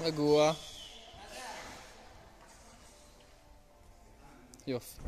רגוע. יופי.